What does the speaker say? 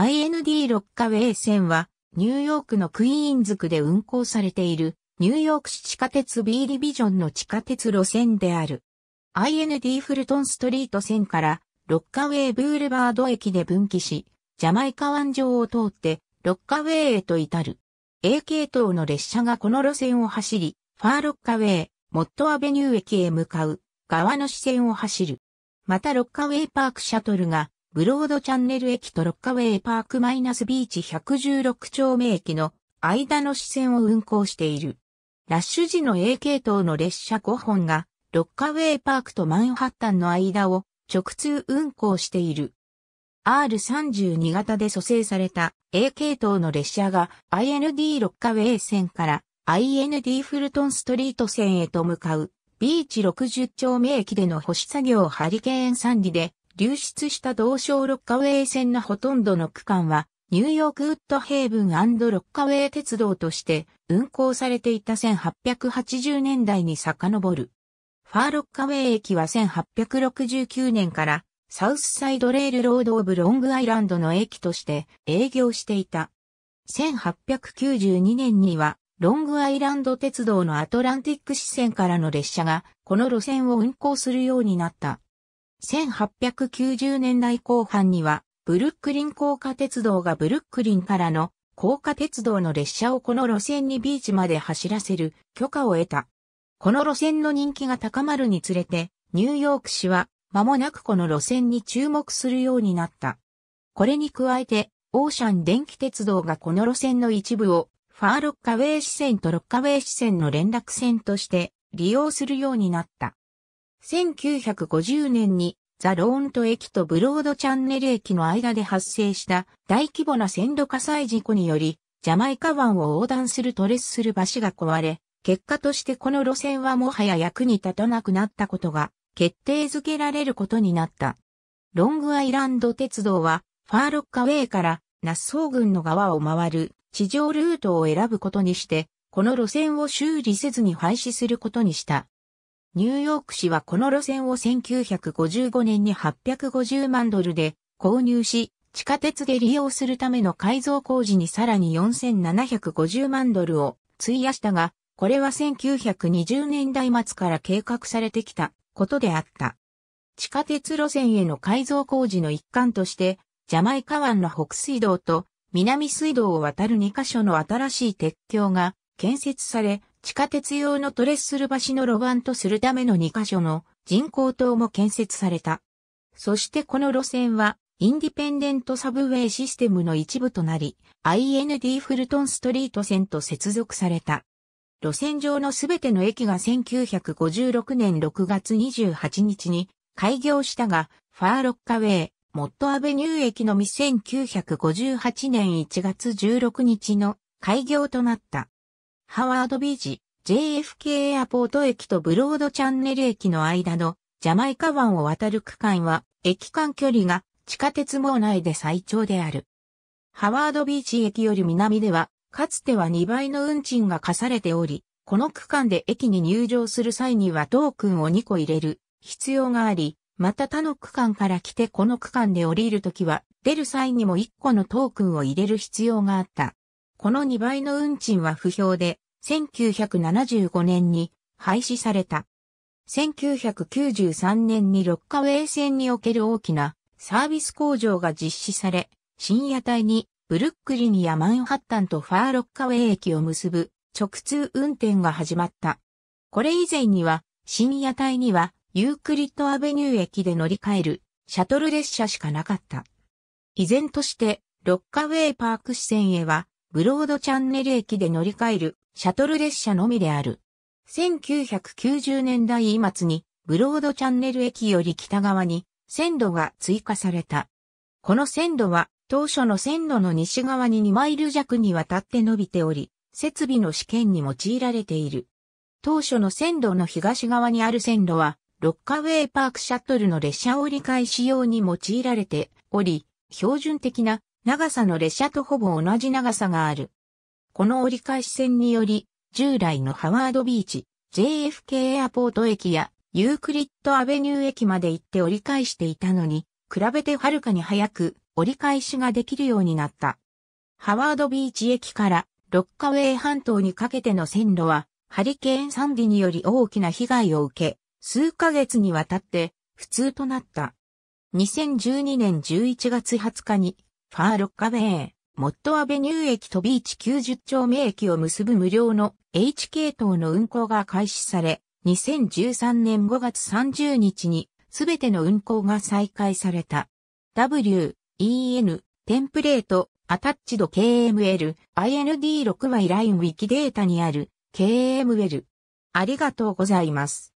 IND ロッカウェイ線はニューヨークのクイーンズ区で運行されているニューヨーク市地下鉄 B ディビジョンの地下鉄路線である。IND フルトンストリート線からロッカウェイブールバード駅で分岐し、ジャマイカ湾上を通ってロッカウェイへと至る。A 系統の列車がこの路線を走り、ファーロッカウェイ、モットアベニュー駅へ向かう側の支線を走る。またロッカウェイパークシャトルがブロードチャンネル駅とロッカウェイパークマイナスビーチ116丁目駅の間の支線を運行している。ラッシュ時の A 系統の列車5本がロッカウェイパークとマンハッタンの間を直通運行している。R32 型で蘇生された A 系統の列車が IND ロッカウェイ線から IND フルトンストリート線へと向かうビーチ60丁目駅での保守作業ハリケーン3里で流出した同省ロッカウェイ線のほとんどの区間は、ニューヨークウッドヘイブンロッカウェイ鉄道として運行されていた1880年代に遡る。ファーロッカウェイ駅は1869年からサウスサイドレールロードオブロングアイランドの駅として営業していた。1892年にはロングアイランド鉄道のアトランティック支線からの列車がこの路線を運行するようになった。1890年代後半には、ブルックリン高架鉄道がブルックリンからの高架鉄道の列車をこの路線にビーチまで走らせる許可を得た。この路線の人気が高まるにつれて、ニューヨーク市は間もなくこの路線に注目するようになった。これに加えて、オーシャン電気鉄道がこの路線の一部をファーロッカウェイ支線とロッカウェイ支線の連絡線として利用するようになった。1950年にザ・ローント駅とブロードチャンネル駅の間で発生した大規模な線路火災事故により、ジャマイカ湾を横断するトレスする橋が壊れ、結果としてこの路線はもはや役に立たなくなったことが決定づけられることになった。ロングアイランド鉄道はファーロッカウェイからナッソー郡の側を回る地上ルートを選ぶことにして、この路線を修理せずに廃止することにした。ニューヨーク市はこの路線を1955年に850万ドルで購入し、地下鉄で利用するための改造工事にさらに4750万ドルを費やしたが、これは1920年代末から計画されてきたことであった。地下鉄路線への改造工事の一環として、ジャマイカ湾の北水道と南水道を渡る2カ所の新しい鉄橋が建設され、地下鉄用のトレッスル橋の路盤とするための2カ所の人工島も建設された。そしてこの路線は、インディペンデントサブウェイシステムの一部となり、IND フルトンストリート線と接続された。路線上のすべての駅が1956年6月28日に開業したが、ファーロッカウェイ、モットアベニュー駅のみ1958年1月16日の開業となった。ハワードビーチ、JFK エアポート駅とブロードチャンネル駅の間のジャマイカ湾を渡る区間は、駅間距離が地下鉄網内で最長である。ハワードビーチ駅より南では、かつては2倍の運賃が課されており、この区間で駅に入場する際にはトークンを2個入れる必要があり、また他の区間から来てこの区間で降りるときは、出る際にも1個のトークンを入れる必要があった。この2倍の運賃は不評で、1975年に廃止された。1993年にロッカウェイ線における大きなサービス工場が実施され、深夜帯にブルックリンやマンハッタンとファーロッカウェイ駅を結ぶ直通運転が始まった。これ以前には深夜帯にはユークリッドアベニュー駅で乗り換えるシャトル列車しかなかった。依然としてロッカウェイパーク支線へはブロードチャンネル駅で乗り換えるシャトル列車のみである。1990年代末にブロードチャンネル駅より北側に線路が追加された。この線路は当初の線路の西側に2マイル弱にわたって伸びており、設備の試験に用いられている。当初の線路の東側にある線路は、ロッカウェイパークシャトルの列車折り返し用に用いられており、標準的な長さの列車とほぼ同じ長さがある。この折り返し線により、従来のハワードビーチ、JFK エアポート駅やユークリッドアベニュー駅まで行って折り返していたのに、比べてはるかに早く折り返しができるようになった。ハワードビーチ駅からロッカウェイ半島にかけての線路はハリケーンサンディにより大きな被害を受け、数ヶ月にわたって普通となった。2012年11月20日にファーロッカウェイ、モットアベニュー駅とビーチ90丁目駅を結ぶ無料の H 系統の運行が開始され、2013年5月30日にすべての運行が再開された。W、EN、テンプレート、アタッチド KML、IND6 枚ラインウィキデータにある KML。ありがとうございます。